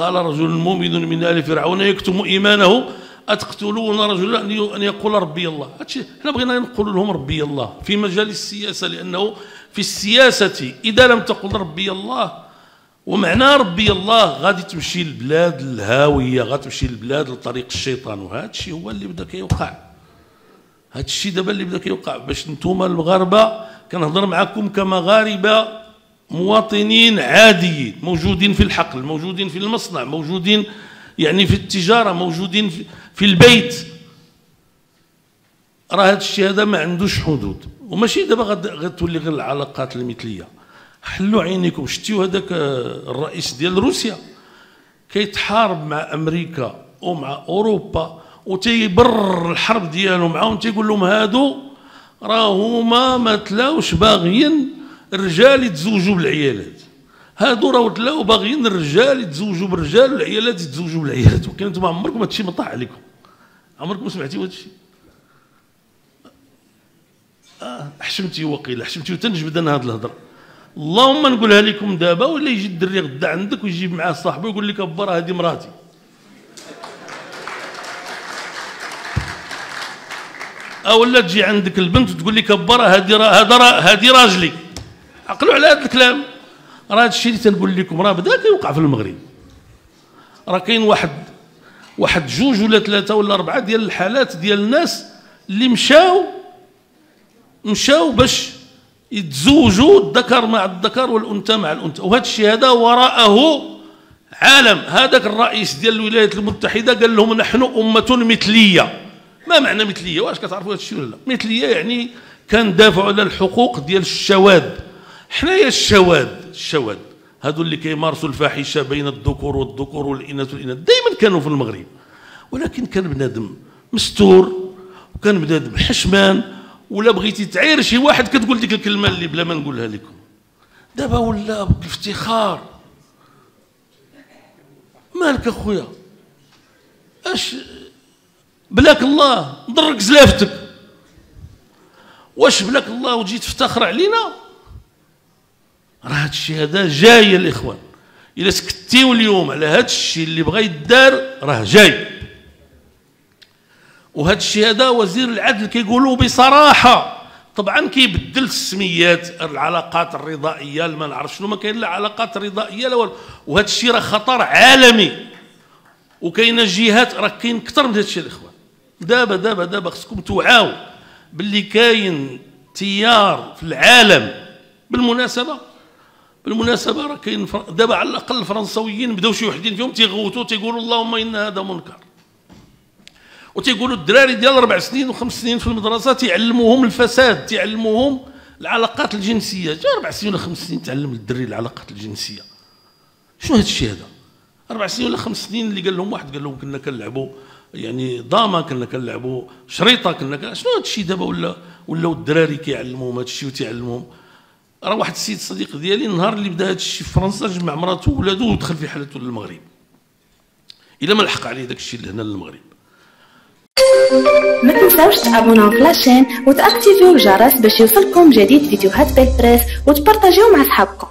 قال رجل مؤمن من آل فرعون يكتم إيمانه أتقتلون رجلا أن يقول ربي الله. هادشي حنا بغينا نقول لهم ربي الله في مجال السياسة لأنه في السياسة إذا لم تقل ربي الله ومعنى ربي الله غادي تمشي البلاد الهاوية غادي تمشي البلاد لطريق الشيطان وهذا الشيء هو اللي بدا كيوقع. هذا الشيء دابا اللي بدا كيوقع. باش نتوما المغاربه كنهضر معكم كمغاربه مواطنين عاديين موجودين في الحقل موجودين في المصنع موجودين يعني في التجارة موجودين في البيت. راه هذا الشيء هذا ما عندوش حدود. وماشي دابا غتولي غير العلاقات المثلية. حلوا عينيكم. شتيو هذاك الرئيس ديال روسيا. كيتحارب مع أمريكا ومع أوروبا وتيبرر الحرب ديالو معاهم تيقول لهم هادو راه هما ما تلاوش باغيين الرجال يتزوجوا بالعيالات. هادو راه تلاو باغيين الرجال يتزوجوا بالرجال والعيالات يتزوجوا بالعيالات. ولكن أنتم عمركم هادشي ما طاح عليكم. عمركم سمعتيو هادشي؟ آه حشمتي وقيل حشمتي وتنجبد أنا هاد الهضرة. اللهم نقولها لكم دابا ولا يجي الدري غدا عندك ويجيب معاه صاحبه ويقول لك أبا هذه مراتي. أو لا تجي عندك البنت وتقول لك أبا هذه هذا هذه راجلي. عقلوا على هذا الكلام. راه هذا الشيء اللي تنقول لكم راه بدا كيوقع في المغرب. راه كاين واحد واحد جوج ولا ثلاثة ولا أربعة ديال الحالات ديال الناس اللي مشاو مشاو باش يتزوجوا الذكر مع الذكر والأنثى مع الأنثى. وهذا الشيء هذا وراءه عالم. هذاك الرئيس ديال الولايات المتحدة قال لهم نحن أمة مثلية. ما معنى مثلية؟ واش كتعرفوا هذا الشيء ولا لا؟ مثلية يعني كندافعوا على الحقوق ديال الشواذ حنايا الشواذ الشواذ هذو اللي كيمارسوا الفاحشة بين الذكور والذكور والإناث والإناث. دائما كانوا في المغرب. ولكن كان بنادم مستور وكان بنادم حشمان ولا بغيتي تعير شي واحد كتقول ديك الكلمة اللي بلا ما نقولها لكم. دابا ولا بالافتخار مالك أخويا؟ أش بلاك الله ضرك زلافتك. واش بلاك الله وتجي تفتخر علينا؟ راه هذا الشيء هذا جاي الإخوان. إلا سكتيو اليوم على هذا الشيء اللي بغى يدار راه جاي. وهذا الشيء هذا وزير العدل كيقولوا بصراحة. طبعا كيبدل السميات العلاقات الرضائية ما نعرف شنو ما كاين لا علاقات رضائية لا والو. وهذا الشيء راه خطر عالمي. وكاينه جهات راه كاين أكثر من هذا الشيء الإخوان. دابا دابا دابا خصكم توعاو. باللي كاين تيار في العالم. بالمناسبة بالمناسبة راه كاين دابا على الأقل الفرنسويين بداو شي وحدين فيهم تيغوتوا تيقولوا اللهم ان هذا منكر. وتيقولوا الدراري ديال أربع سنين وخمس سنين في المدرسة تيعلموهم الفساد تيعلموهم العلاقات الجنسية. جا أربع سنين ولا خمس سنين تعلم الدري العلاقات الجنسية. شنو هذا الشيء هذا؟ أربع سنين ولا خمس سنين اللي قال لهم واحد قال لهم كنا كنلعبوا يعني ضامة كنا كنلعبوا شريطة كنا كن... شنو هذا الشيء دابا ولا ولاو الدراري كيعلموهم هذا الشيء وتيعلموهم؟ راه واحد السيد صديق ديالي النهار اللي بدا هذا الشيء في فرنسا جمع مراته وولادو ودخل في حالته للمغرب إلا ما لحق عليه داك الشيء لهنا للمغرب. ما تنساوش تابوناو في la chaîne وتاكتيفيو الجرس باش يوصلكم جديد فيديوهات بالبريس وتبارطاجيو مع صحابكم